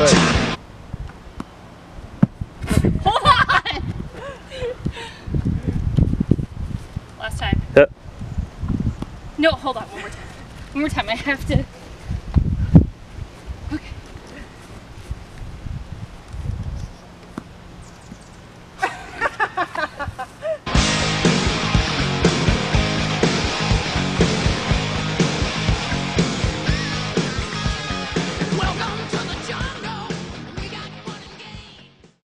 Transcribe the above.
Good. Hold on! Last time. Yeah. No, hold on, one more time. One more time, I have to.